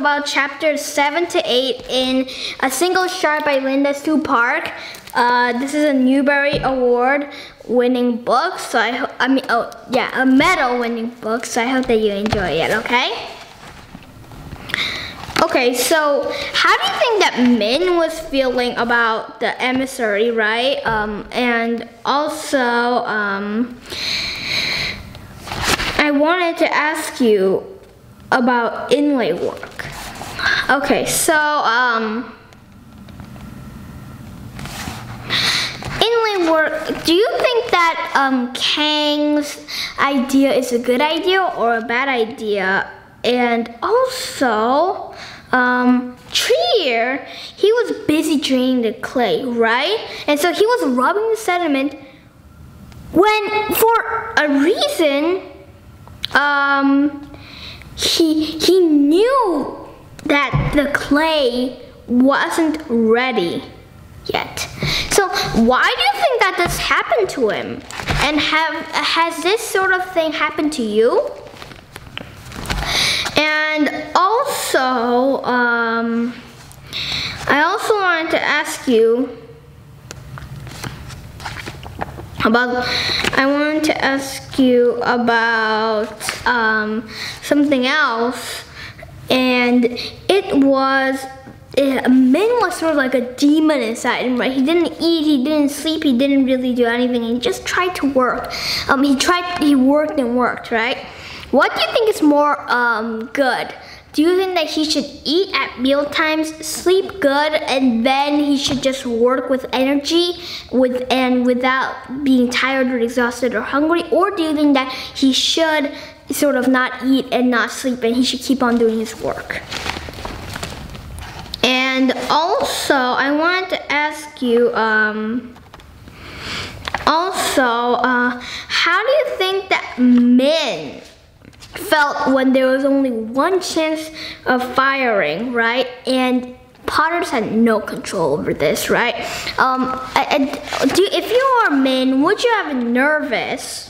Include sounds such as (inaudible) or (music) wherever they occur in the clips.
about chapters 7 to 8 in A Single Shard by Linda Sue Park. Uh, this is a Newbery Award winning book, so I hope, I mean, oh, yeah, a medal winning book, so I hope that you enjoy it, okay? Okay, so how do you think that Min was feeling about the emissary, right? Um, and also, um, I wanted to ask you about inlay work. Okay, so, um, work, do you think that um, Kang's idea is a good idea or a bad idea? And also, um, Tree-ear, he was busy draining the clay, right? And so he was rubbing the sediment when, for a reason, um, he, he knew that the clay wasn't ready yet. So why do you think that this happened to him? And have has this sort of thing happened to you? And also, um, I also wanted to ask you about, I wanted to ask you about um, something else, and it was, it, Min was sort of like a demon inside him, right? He didn't eat, he didn't sleep, he didn't really do anything, he just tried to work. Um, he tried, he worked and worked, right? What do you think is more um, good? Do you think that he should eat at meal times, sleep good, and then he should just work with energy with and without being tired or exhausted or hungry? Or do you think that he should sort of not eat and not sleep and he should keep on doing his work? And also, I wanted to ask you, um, also, uh, how do you think that Min felt when there was only one chance of firing, right? And Potters had no control over this, right? Um, I, I, do, if you are Min, would you have nervous?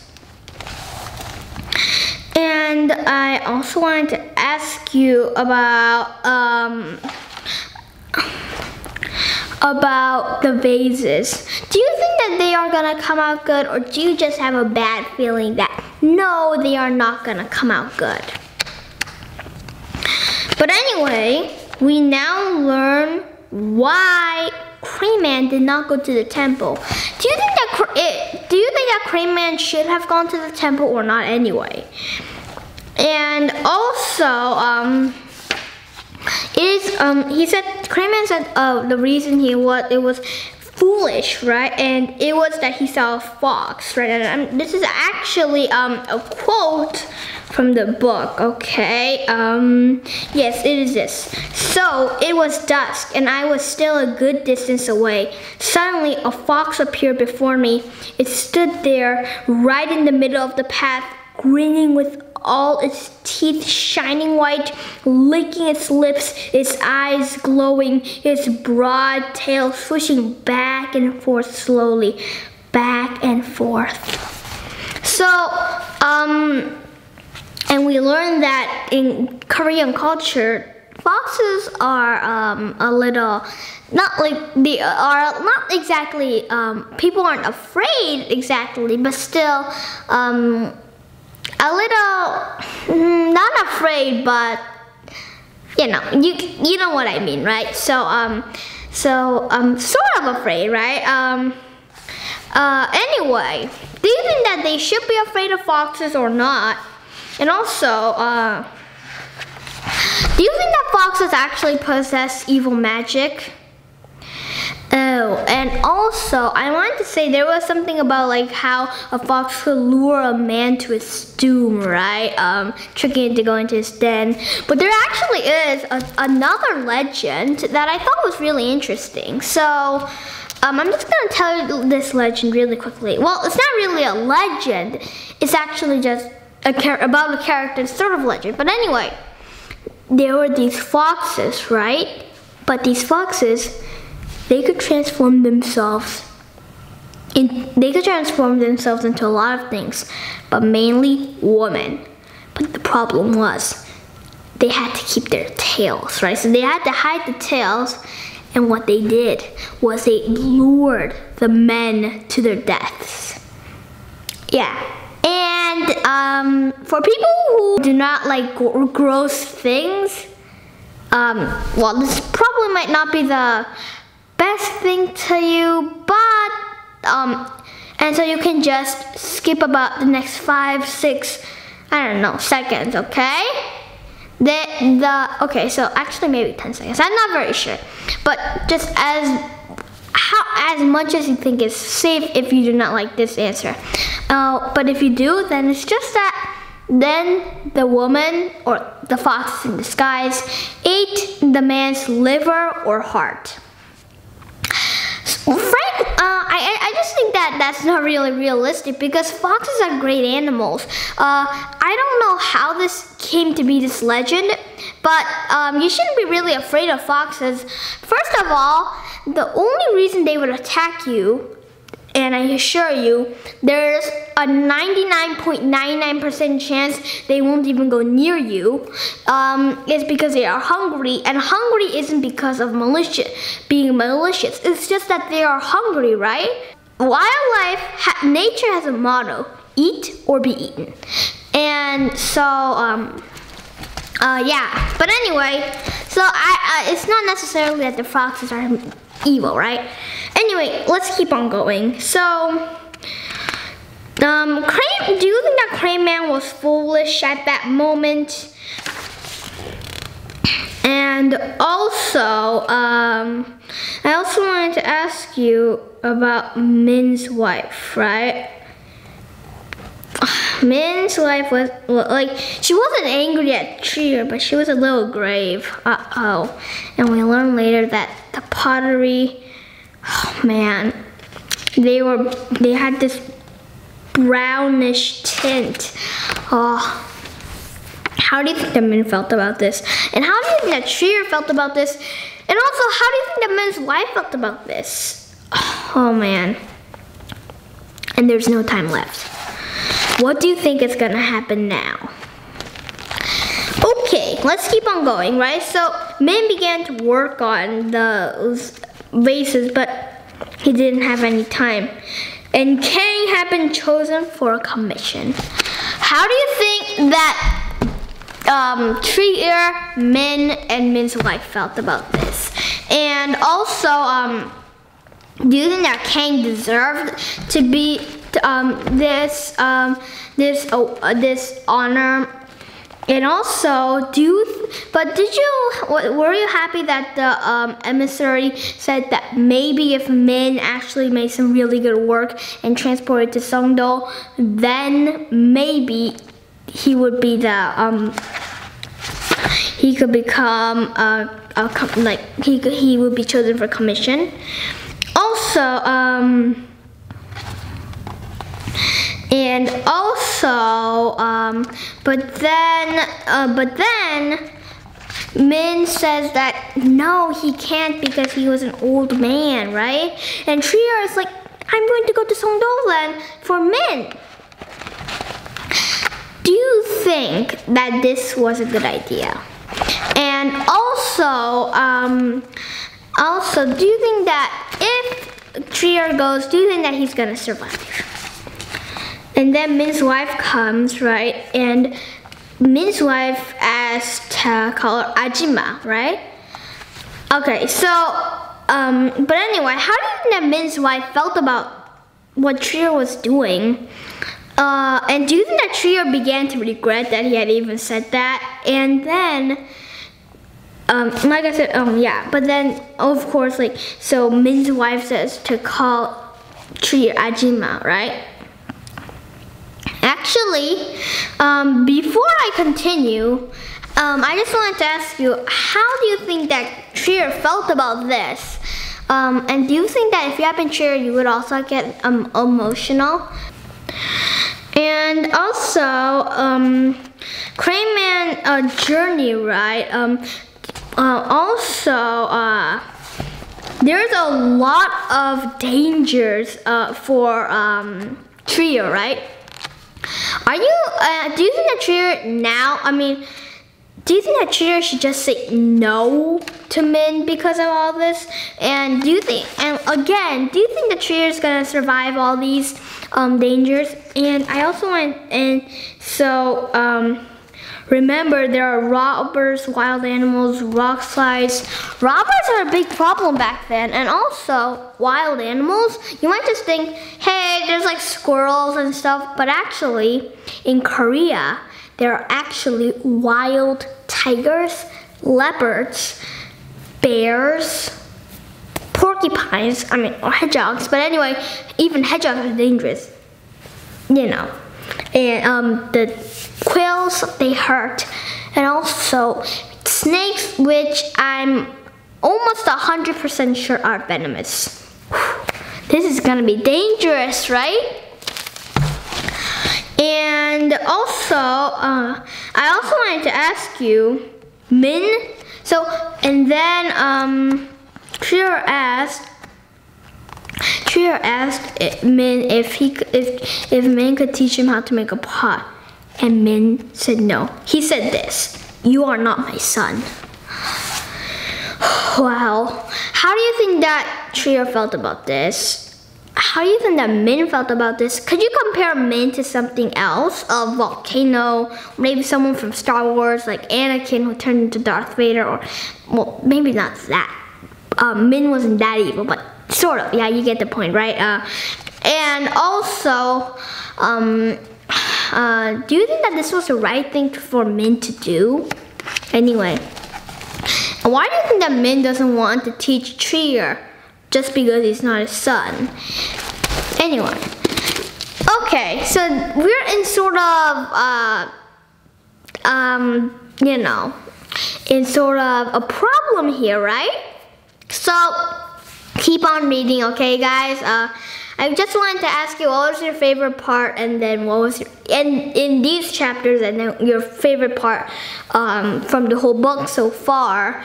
And I also wanted to ask you about um, about the vases. Do you think that they are gonna come out good or do you just have a bad feeling that no, they are not gonna come out good? But anyway, we now learn why Crane-man did not go to the temple. Do you think it, do you think that Crane-man should have gone to the temple or not anyway? And also, um, um, he said, Crane-man said uh, the reason he was, it was foolish, right? And it was that he saw a fox, right? And um, this is actually um, a quote from the book, okay? Um, yes, it is this. So, it was dusk, and I was still a good distance away. Suddenly, a fox appeared before me. It stood there, right in the middle of the path, grinning with all its teeth shining white, licking its lips, its eyes glowing, its broad tail swishing back and forth slowly, back and forth. So, um, and we learned that in Korean culture, foxes are um, a little not like they are not exactly um, people aren't afraid exactly but still um, a little, mm, not afraid, but you know, you you know what I mean, right? So um, so I'm sort of afraid, right? Um, uh, anyway, do you think that they should be afraid of foxes or not? And also, uh, do you think that foxes actually possess evil magic? And also I wanted to say there was something about like how a fox could lure a man to his doom, right? Um, tricking it to go into his den. But there actually is a, another legend that I thought was really interesting. So um, I'm just gonna tell you this legend really quickly. Well, it's not really a legend. It's actually just a about a character, sort of legend. But anyway, there were these foxes, right? But these foxes they could transform themselves in, they could transform themselves into a lot of things, but mainly women. But the problem was they had to keep their tails, right? So they had to hide the tails, and what they did was they lured the men to their deaths. Yeah. And um, for people who do not like gross things, um, well, this probably might not be the best thing to you, but um, and so you can just skip about the next five, six, I don't know, seconds, okay? The, the, okay, so actually maybe 10 seconds. I'm not very sure. But just as, how, as much as you think is safe if you do not like this answer. Uh, but if you do, then it's just that then the woman, or the fox in disguise, ate the man's liver or heart. Frank, uh, I, I just think that that's not really realistic because foxes are great animals. Uh, I don't know how this came to be this legend, but um, you shouldn't be really afraid of foxes. First of all, the only reason they would attack you and I assure you, there's a 99.99% chance they won't even go near you. Um, it's because they are hungry, and hungry isn't because of malicious, being malicious. It's just that they are hungry, right? Wildlife, nature has a motto: eat or be eaten. And so, um, uh, yeah. But anyway, so I, uh, it's not necessarily that the foxes are evil, right? Anyway, let's keep on going. So, um, Crane, do you think that Crane Man was foolish at that moment? And also, um, I also wanted to ask you about Min's wife, right? Min's wife was, like, she wasn't angry at Tree-ear, but she was a little grave. Uh-oh. And we learned later that the pottery oh man, they were, they had this brownish tint. Oh, how do you think the Min felt about this? And how do you think that Tree-ear felt about this? And also, how do you think the men's wife felt about this? Oh man. And there's no time left. What do you think is gonna happen now? Let's keep on going, right? So, Min began to work on those vases, but he didn't have any time. And Kang had been chosen for a commission. How do you think that um, Tree-ear, Min, and Min's wife felt about this? And also, um, do you think that Kang deserved to be um, this um, this oh, uh, this honor and also, do you, but did you, were you happy that the um, emissary said that maybe if Min actually made some really good work and transported to Songdo, then maybe he would be the, um, he could become, a, a like, he, he would be chosen for commission. Also, um, and also, um, but then, uh, but then, Min says that no, he can't because he was an old man, right? And Tree-ear is like, I'm going to go to Songdolan for Min. Do you think that this was a good idea? And also, um, also, do you think that if Tree-ear goes, do you think that he's gonna survive? And then Min's wife comes, right? And Min's wife asks to call Ajima, right? Okay, so, um, but anyway, how do you think that Min's wife felt about what Tree-ear was doing? Uh, and do you think that Tree-ear began to regret that he had even said that? And then, um, like I said, um, yeah, but then, of course, like, so Min's wife says to call Tree-ear Ajima, right? Actually, um, before I continue, um, I just wanted to ask you, how do you think that Tree-ear felt about this? Um, and do you think that if you had been Tree-ear, you would also get um, emotional? And also, um, Man uh, Journey, right? Um, uh, also, uh, there's a lot of dangers uh, for um, Tree-ear, right? Are you, uh, do you think that Tree-ear now, I mean, do you think that Cheer should just say no to Min because of all this? And do you think, and again, do you think that Cheer is gonna survive all these um, dangers? And I also want, and so, um, remember there are robbers, wild animals, rock slides. Robbers are a big problem back then, and also wild animals. You might just think, hey, there's like squirrels and stuff, but actually, in Korea, there are actually wild tigers, leopards, bears, porcupines, I mean, or hedgehogs, but anyway, even hedgehogs are dangerous, you know. And um, the quails, they hurt. And also, snakes, which I'm almost 100% sure are venomous. This is gonna be dangerous, right? And also, uh, I also wanted to ask you, Min. So, and then um, Tree-ear asked, Tree-ear asked Min if he if if Min could teach him how to make a pot, and Min said no. He said this: "You are not my son." (sighs) Wow. How do you think that Tree-ear felt about this? how do you think that Min felt about this? Could you compare Min to something else? A volcano, maybe someone from Star Wars, like Anakin who turned into Darth Vader, or, well, maybe not that. Um, Min wasn't that evil, but sort of. Yeah, you get the point, right? Uh, and also, um, uh, do you think that this was the right thing for Min to do? Anyway, why do you think that Min doesn't want to teach Tree-ear just because he's not his son? Anyway, okay, so we're in sort of, uh, um, you know, in sort of a problem here, right? So, keep on reading, okay, guys? Uh, I just wanted to ask you what was your favorite part, and then what was your, in in these chapters, and then your favorite part um, from the whole book so far.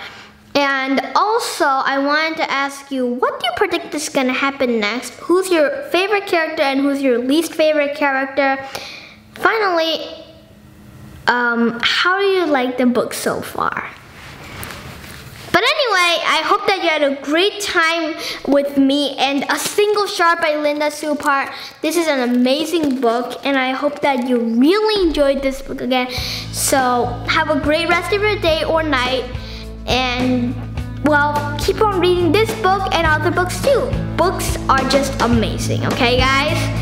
And also, I wanted to ask you, what do you predict is gonna happen next? Who's your favorite character and who's your least favorite character? Finally, um, how do you like the book so far? Anyway, I hope that you had a great time with me and A Single Shard by Linda Sue Park. This is an amazing book and I hope that you really enjoyed this book again. So have a great rest of your day or night. And well, keep on reading this book and other books too. Books are just amazing, okay guys?